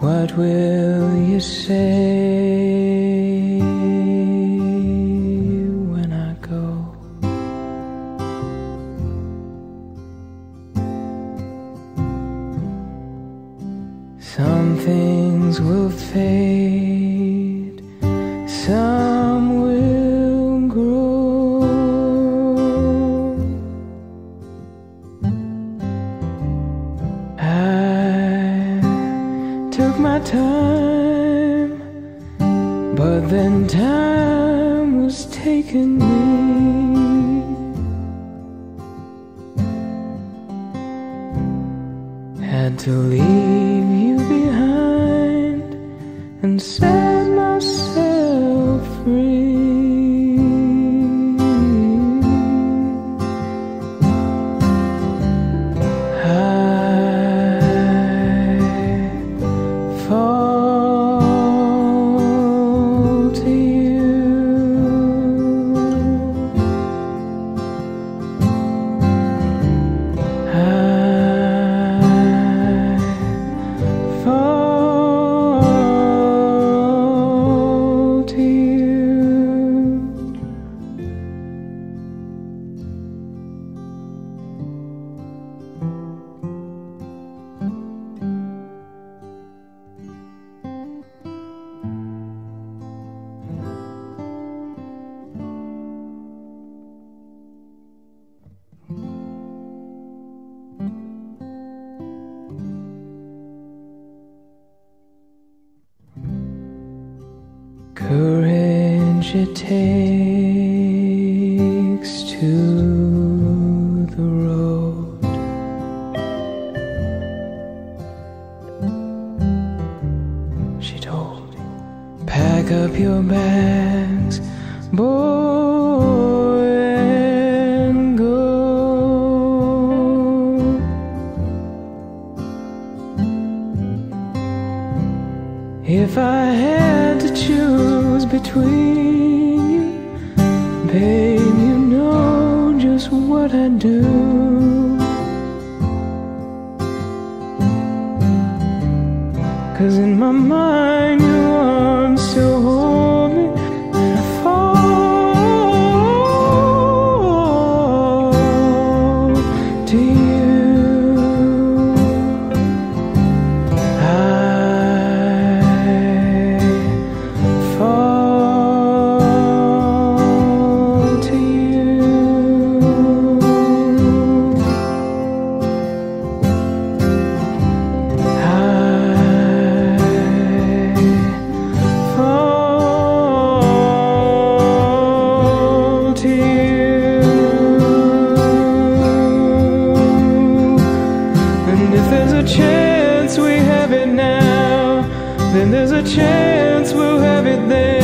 What will you say when I go? Some things will fade, some my time, but then time was taking me. Had to leave you behind and set Courage it takes to the road. She told, me, pack up your bags, boy, and go. If I had babe, you know just what I'd do. Cause in my mind, your arms still a chance we have it now, then there's a chance we'll have it then.